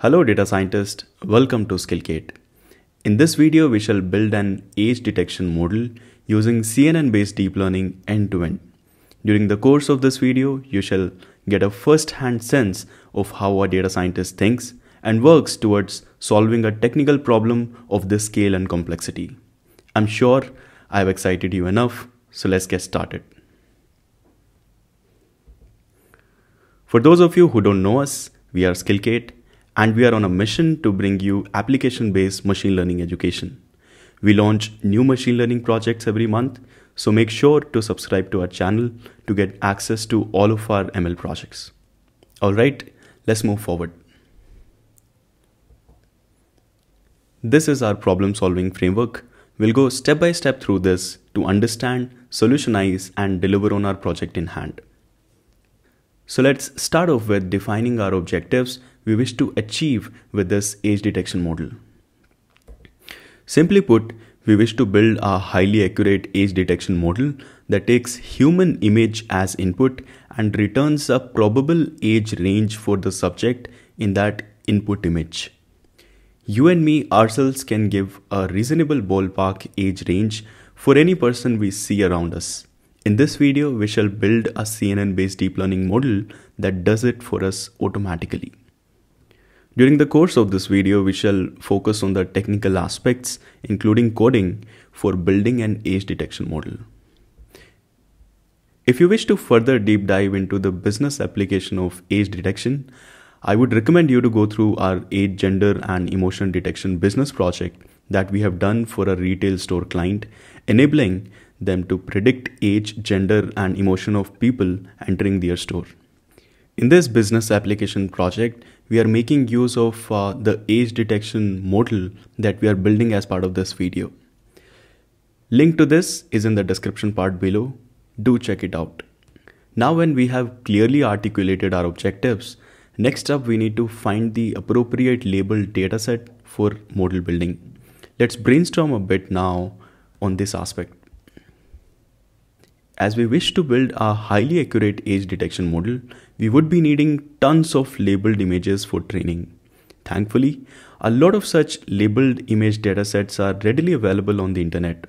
Hello data scientist, welcome to Skillcate. In this video, we shall build an age detection model using CNN based deep learning end to end. During the course of this video, you shall get a first hand sense of how a data scientist thinks and works towards solving a technical problem of this scale and complexity. I'm sure I've excited you enough, so let's get started. For those of you who don't know us, we are Skillcate and we are on a mission to bring you application based machine learning education. We launch new machine learning projects every month, so make sure to subscribe to our channel to get access to all of our ML projects. All right, let's move forward. This is our problem solving framework. We'll go step by step through this to understand, solutionize, and deliver on our project in hand. So let's start off with defining our objectives we wish to achieve with this age detection model. Simply put, we wish to build a highly accurate age detection model that takes human image as input and returns a probable age range for the subject in that input image. You and me ourselves can give a reasonable ballpark age range for any person we see around us. In this video, we shall build a CNN based deep learning model that does it for us automatically. During the course of this video, we shall focus on the technical aspects, including coding, for building an age detection model. If you wish to further deep dive into the business application of age detection, I would recommend you to go through our age, gender, and emotion detection business project that we have done for a retail store client, enabling them to predict age, gender, and emotion of people entering their store. In this business application project, we are making use of uh, the age detection model that we are building as part of this video. Link to this is in the description part below. Do check it out. Now when we have clearly articulated our objectives, next up we need to find the appropriate labeled dataset for model building. Let's brainstorm a bit now on this aspect. As we wish to build a highly accurate age detection model, we would be needing tons of labeled images for training. Thankfully, a lot of such labeled image datasets are readily available on the internet.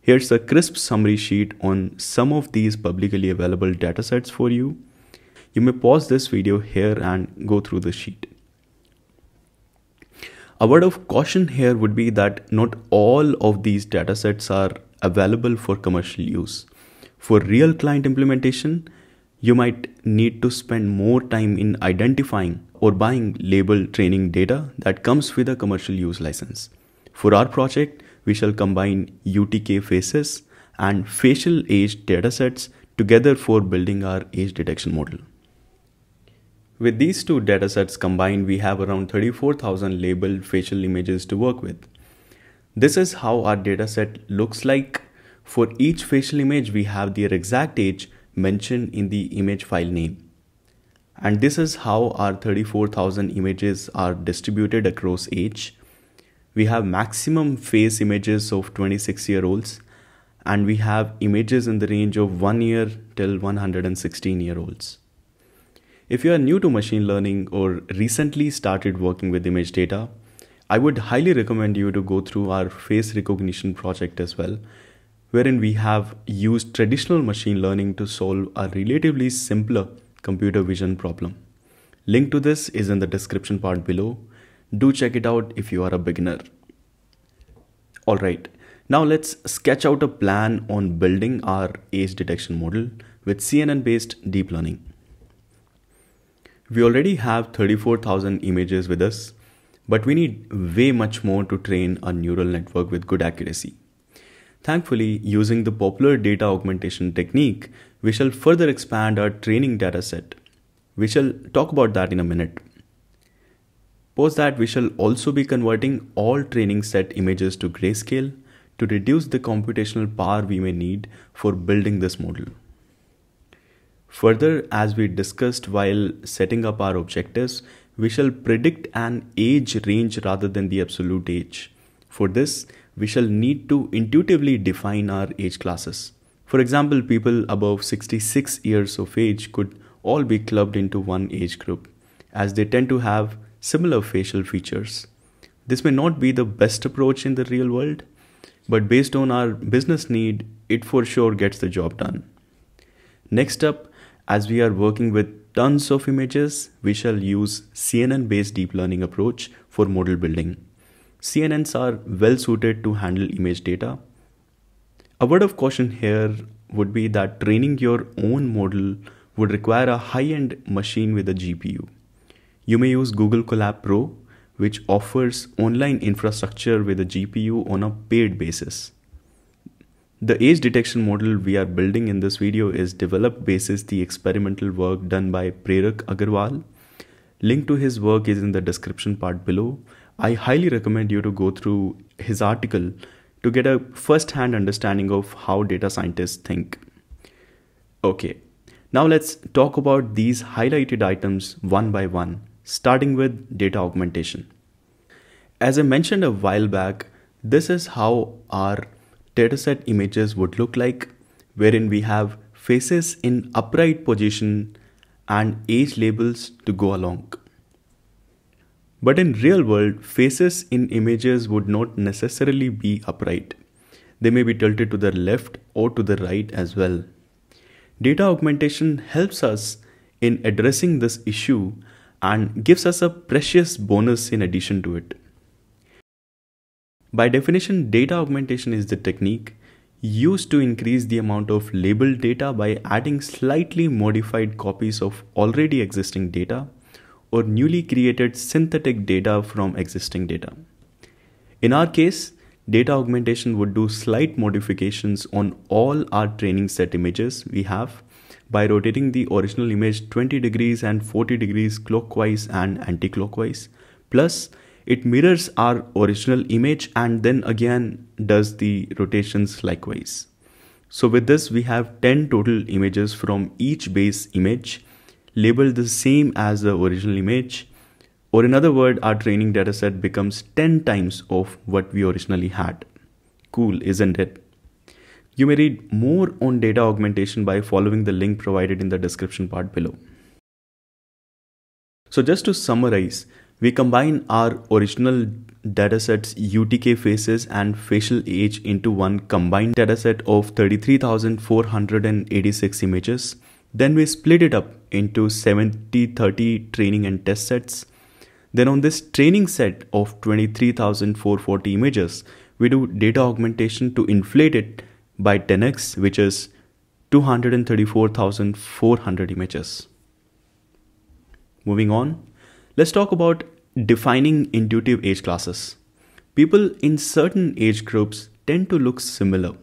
Here's a crisp summary sheet on some of these publicly available datasets for you. You may pause this video here and go through the sheet. A word of caution here would be that not all of these datasets are available for commercial use. For real client implementation, you might need to spend more time in identifying or buying label training data that comes with a commercial use license. For our project, we shall combine UTK faces and facial age datasets together for building our age detection model. With these two datasets combined, we have around 34,000 labeled facial images to work with. This is how our dataset looks like. For each facial image, we have their exact age mentioned in the image file name. And this is how our 34,000 images are distributed across age. We have maximum face images of 26 year olds and we have images in the range of 1 year till 116 year olds. If you are new to machine learning or recently started working with image data, I would highly recommend you to go through our face recognition project as well, wherein we have used traditional machine learning to solve a relatively simpler computer vision problem. Link to this is in the description part below. Do check it out if you are a beginner. Alright, now let's sketch out a plan on building our age detection model with CNN based deep learning. We already have 34,000 images with us but we need way much more to train a neural network with good accuracy. Thankfully, using the popular data augmentation technique, we shall further expand our training dataset. We shall talk about that in a minute. Post that, we shall also be converting all training set images to grayscale to reduce the computational power we may need for building this model. Further, as we discussed while setting up our objectives, we shall predict an age range rather than the absolute age. For this, we shall need to intuitively define our age classes. For example, people above 66 years of age could all be clubbed into one age group, as they tend to have similar facial features. This may not be the best approach in the real world, but based on our business need, it for sure gets the job done. Next up, as we are working with tons of images, we shall use CNN based deep learning approach for model building. CNNs are well suited to handle image data. A word of caution here would be that training your own model would require a high end machine with a GPU. You may use Google Colab Pro, which offers online infrastructure with a GPU on a paid basis. The age detection model we are building in this video is developed basis the experimental work done by Prerak Aggarwal. Link to his work is in the description part below I highly recommend you to go through his article to get a first hand understanding of how data scientists think. Okay, now let's talk about these highlighted items one by one, starting with data augmentation. As I mentioned a while back, this is how our dataset images would look like, wherein we have faces in upright position and age labels to go along. But in real world, faces in images would not necessarily be upright. They may be tilted to the left or to the right as well. Data augmentation helps us in addressing this issue and gives us a precious bonus in addition to it. By definition, data augmentation is the technique used to increase the amount of labeled data by adding slightly modified copies of already existing data or newly created synthetic data from existing data. In our case, data augmentation would do slight modifications on all our training set images we have by rotating the original image 20 degrees and 40 degrees clockwise and anti-clockwise. Plus, it mirrors our original image and then again does the rotations likewise. So with this, we have 10 total images from each base image labeled the same as the original image, or in other words, our training dataset becomes 10 times of what we originally had. Cool, isn't it? You may read more on data augmentation by following the link provided in the description part below. So just to summarize, we combine our original datasets UTK faces and facial age into one combined dataset of 33,486 images then we split it up into 70 30 training and test sets. Then on this training set of 23,440 images, we do data augmentation to inflate it by 10x, which is 234,400 images. Moving on, let's talk about defining intuitive age classes. People in certain age groups tend to look similar.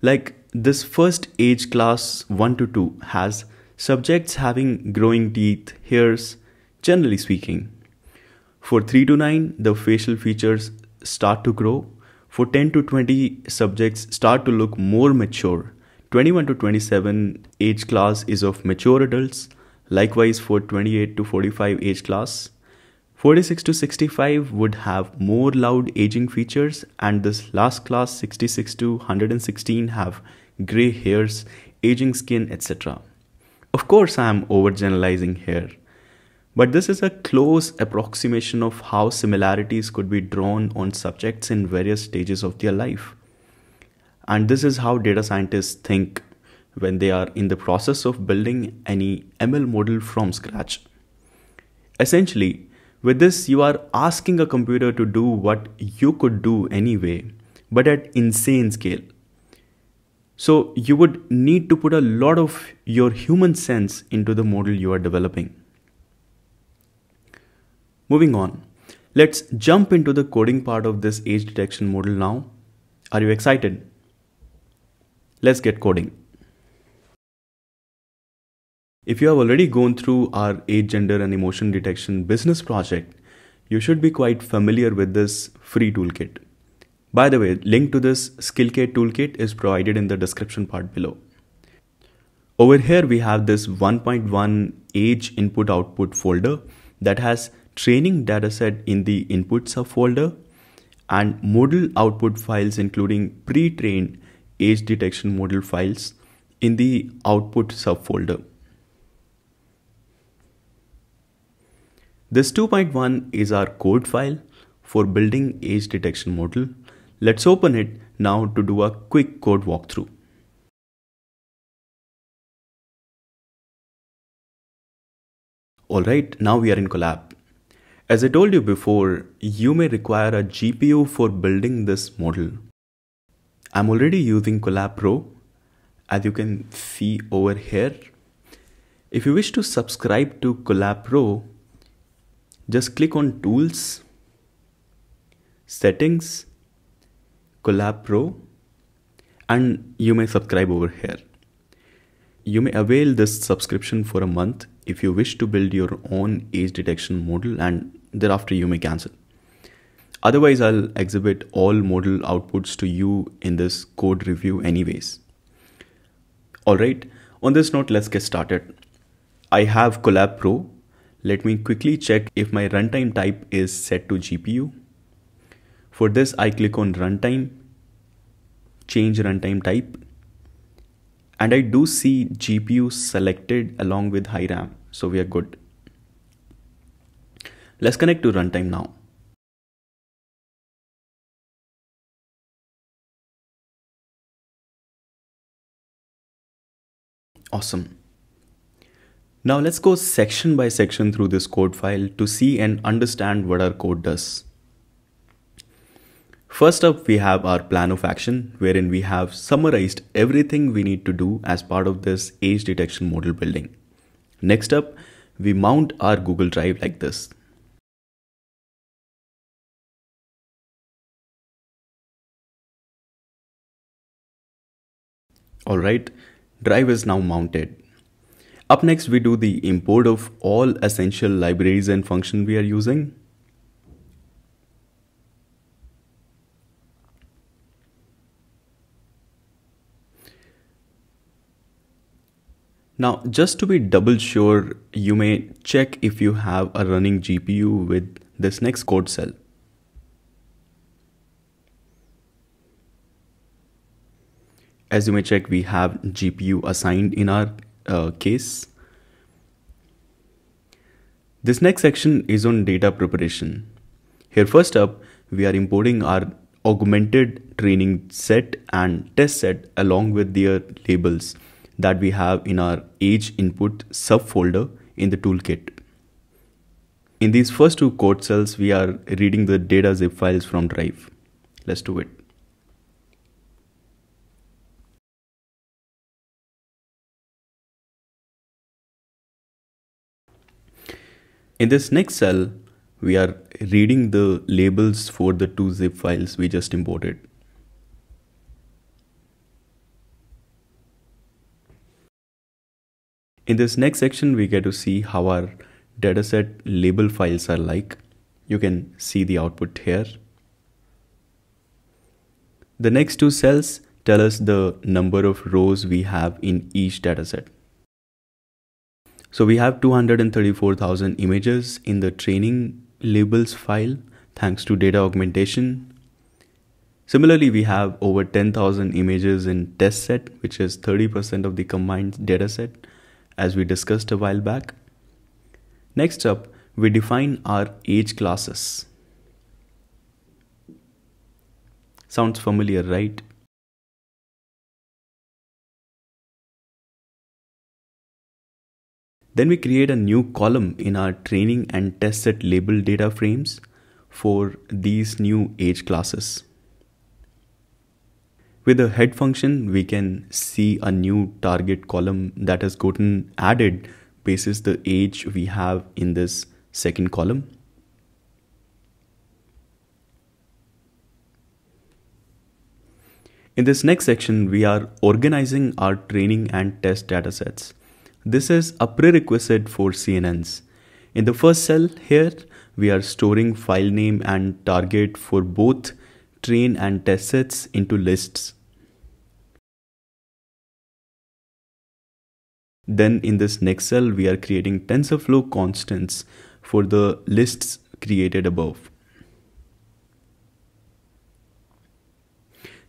Like this first age class 1 to 2 has subjects having growing teeth, hairs, generally speaking. For 3 to 9, the facial features start to grow. For 10 to 20, subjects start to look more mature. 21 to 27 age class is of mature adults. Likewise, for 28 to 45 age class, 46 to 65 would have more loud aging features, and this last class 66 to 116 have gray hairs, aging skin, etc. Of course, I am overgeneralizing here, but this is a close approximation of how similarities could be drawn on subjects in various stages of their life. And this is how data scientists think when they are in the process of building any ML model from scratch. Essentially, with this, you are asking a computer to do what you could do anyway, but at insane scale. So you would need to put a lot of your human sense into the model you are developing. Moving on, let's jump into the coding part of this age detection model now. Are you excited? Let's get coding. If you have already gone through our age, gender, and emotion detection business project, you should be quite familiar with this free toolkit. By the way, link to this Skillcate toolkit is provided in the description part below. Over here, we have this 1.1 age input output folder that has training dataset in the input subfolder and model output files including pre-trained age detection model files in the output subfolder. This 2.1 is our code file for building age detection model. Let's open it now to do a quick code walkthrough. Alright, now we are in Colab. As I told you before, you may require a GPU for building this model. I'm already using Colab Pro as you can see over here. If you wish to subscribe to Colab Pro, just click on Tools, Settings, Colab Pro, and you may subscribe over here. You may avail this subscription for a month if you wish to build your own age detection model and thereafter you may cancel. Otherwise, I'll exhibit all model outputs to you in this code review anyways. Alright, on this note, let's get started. I have Colab Pro. Let me quickly check if my runtime type is set to GPU. For this, I click on runtime, change runtime type, and I do see GPU selected along with high RAM, so we are good. Let's connect to runtime now. Awesome. Now let's go section by section through this code file to see and understand what our code does. First up, we have our plan of action wherein we have summarized everything we need to do as part of this age detection model building. Next up, we mount our Google Drive like this. Alright, Drive is now mounted. Up next, we do the import of all essential libraries and function we are using. Now, just to be double sure, you may check if you have a running GPU with this next code cell. as you may check we have GPU assigned in our uh, case. This next section is on data preparation. Here first up we are importing our augmented training set and test set along with their labels that we have in our age input subfolder in the toolkit. In these first two code cells, we are reading the data zip files from drive. Let's do it. In this next cell, we are reading the labels for the two zip files we just imported. In this next section, we get to see how our dataset label files are like. You can see the output here. The next two cells tell us the number of rows we have in each dataset. So we have 234,000 images in the training labels file thanks to data augmentation. Similarly, we have over 10,000 images in test set, which is 30% of the combined dataset as we discussed a while back. Next up, we define our age classes. Sounds familiar, right? Then we create a new column in our training and test set label data frames for these new age classes. With the head function, we can see a new target column that has gotten added basis the age we have in this second column. In this next section, we are organizing our training and test datasets. This is a prerequisite for CNNs. In the first cell here, we are storing file name and target for both train and test sets into lists. Then in this next cell, we are creating TensorFlow constants for the lists created above.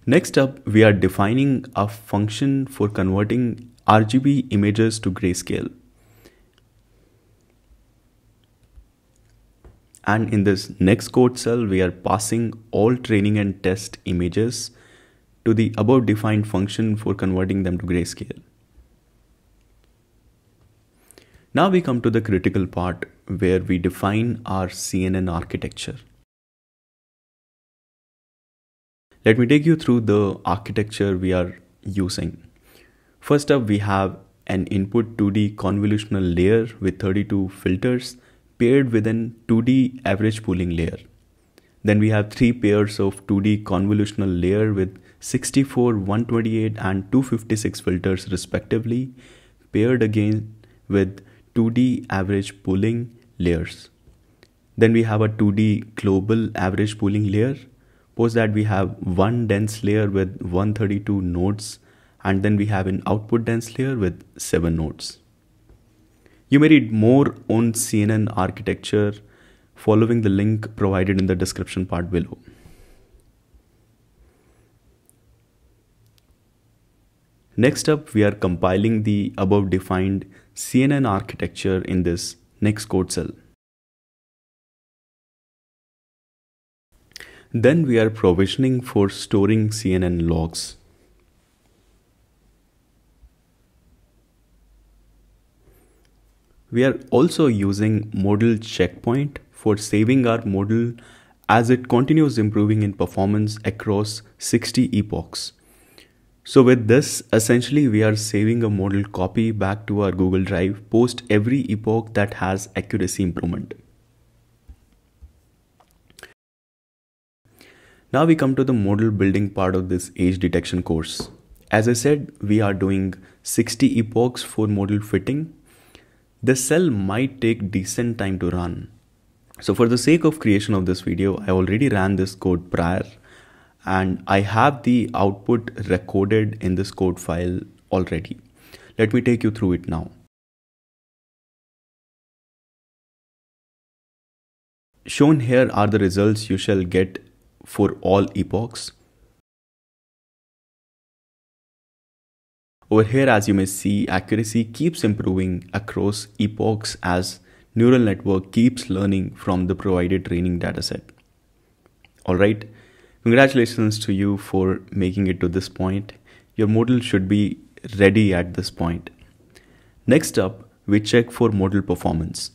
Next up, we are defining a function for converting RGB images to grayscale. and in this next code cell we are passing all training and test images to the above defined function for converting them to grayscale. Now we come to the critical part where we define our CNN architecture. Let me take you through the architecture we are using. First up, we have an input 2D convolutional layer with 32 filters paired with an 2D average pooling layer. Then we have three pairs of 2D convolutional layer with 64, 128 and 256 filters respectively paired again with 2D average pooling layers. Then we have a 2D global average pooling layer Suppose that we have one dense layer with 132 nodes and then we have an output dense layer with 7 nodes. You may read more on CNN architecture following the link provided in the description part below. Next up, we are compiling the above defined CNN architecture in this next code cell. Then we are provisioning for storing CNN logs. We are also using model checkpoint for saving our model as it continues improving in performance across 60 epochs. So with this, essentially we are saving a model copy back to our Google Drive post every epoch that has accuracy improvement. Now we come to the model building part of this age detection course. As I said, we are doing 60 epochs for model fitting. The cell might take decent time to run. So for the sake of creation of this video, I already ran this code prior and I have the output recorded in this code file already. Let me take you through it now. Shown here are the results you shall get for all epochs. Over here, as you may see, accuracy keeps improving across epochs as neural network keeps learning from the provided training dataset. Alright, congratulations to you for making it to this point. Your model should be ready at this point. Next up, we check for model performance.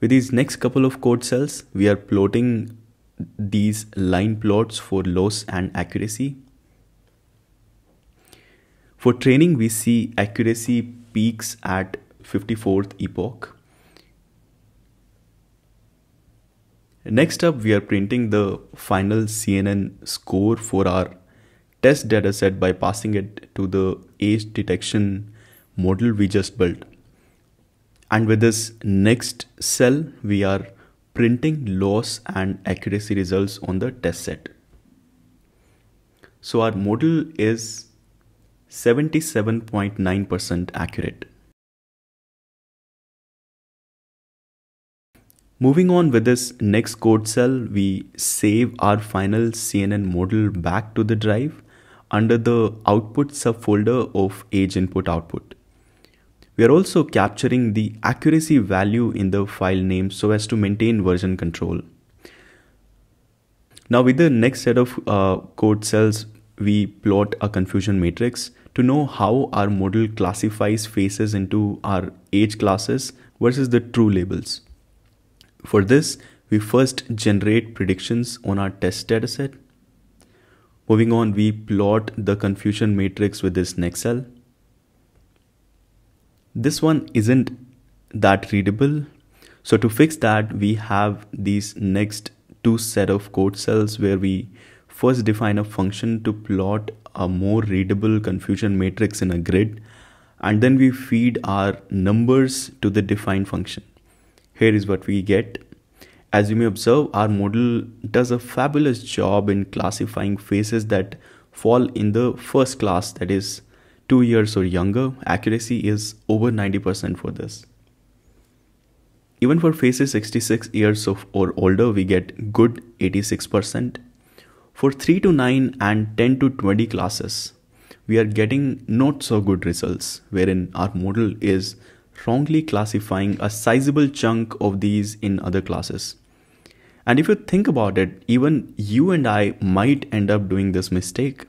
With these next couple of code cells, we are plotting these line plots for loss and accuracy. For training, we see accuracy peaks at 54th epoch. Next up, we are printing the final CNN score for our test dataset by passing it to the age detection model we just built. And with this next cell, we are printing loss and accuracy results on the test set. So our model is 77.9% accurate. Moving on with this next code cell, we save our final CNN model back to the drive under the output subfolder of age input output. We are also capturing the accuracy value in the file name so as to maintain version control. Now with the next set of uh, code cells, we plot a confusion matrix to know how our model classifies faces into our age classes versus the true labels. For this, we first generate predictions on our test dataset. Moving on, we plot the confusion matrix with this next cell. This one isn't that readable. So to fix that, we have these next two set of code cells where we first define a function to plot a more readable confusion matrix in a grid and then we feed our numbers to the defined function. Here is what we get. As you may observe, our model does a fabulous job in classifying faces that fall in the first class that is two years or younger, accuracy is over 90% for this. Even for faces 66 years of or older, we get good 86%. For 3 to 9 and 10 to 20 classes, we are getting not so good results, wherein our model is wrongly classifying a sizable chunk of these in other classes. And if you think about it, even you and I might end up doing this mistake.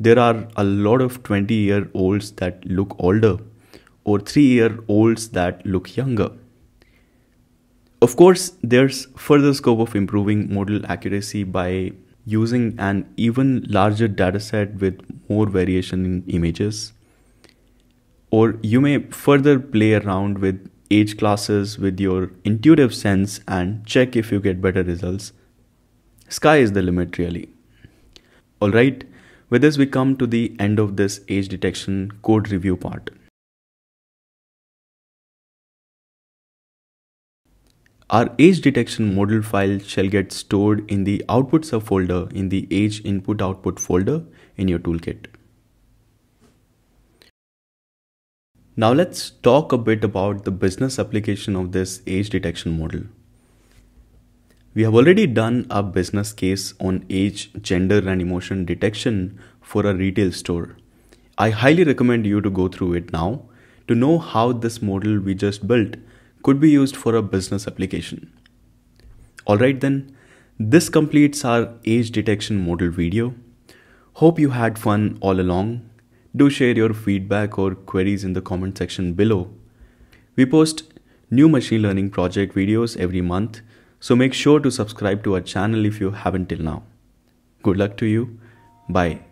There are a lot of 20 year olds that look older, or 3 year olds that look younger. Of course, there's further scope of improving model accuracy by using an even larger dataset with more variation in images. Or you may further play around with age classes with your intuitive sense and check if you get better results. Sky is the limit, really. Alright, with this, we come to the end of this age detection code review part. Our age detection model file shall get stored in the output subfolder in the age input output folder in your toolkit. Now let's talk a bit about the business application of this age detection model. We have already done a business case on age, gender and emotion detection for a retail store. I highly recommend you to go through it now to know how this model we just built could be used for a business application. Alright then, this completes our age detection model video. Hope you had fun all along do share your feedback or queries in the comment section below. We post new machine learning project videos every month, so make sure to subscribe to our channel if you haven't till now. Good luck to you. Bye.